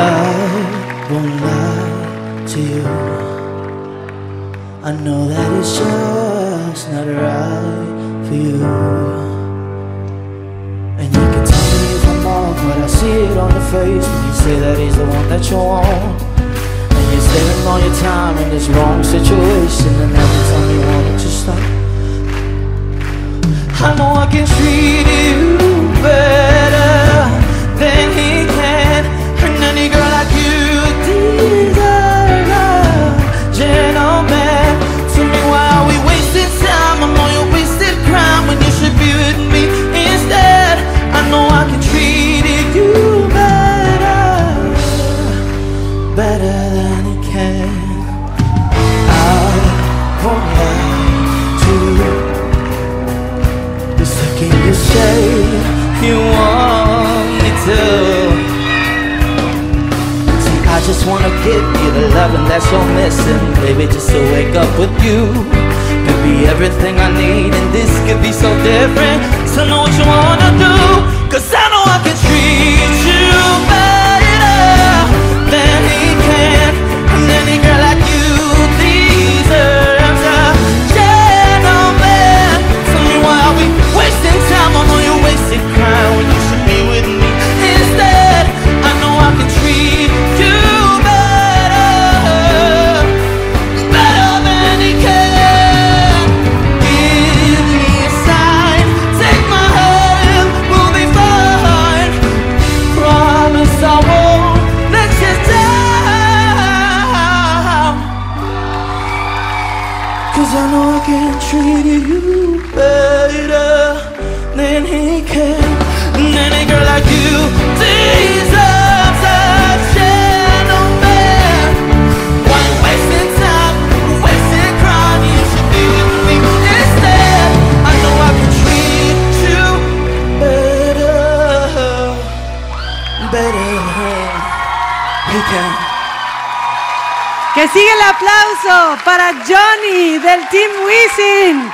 I won't lie to you. I know that it's just not right for you. And you can tell me if I'm wrong, but I see it on your face when you say that he's the one that you want. And you're spending all your time in this wrong situation, and every time you want it to stop. I know I can treat better than he can. I won't lie to you. The second you say you want me to. See, I just wanna give you the loving that you're missing Baby, just to wake up with you. Could be everything I need and this could be so different. So know what you wanna do Cause I know I can treat you better than he can. And any girl like you deserves a gentleman. Why wasting time, wasting crime? You should be with me instead. I know I can treat you better, he can. Que siga el aplauso para Johnny del Team Wisin.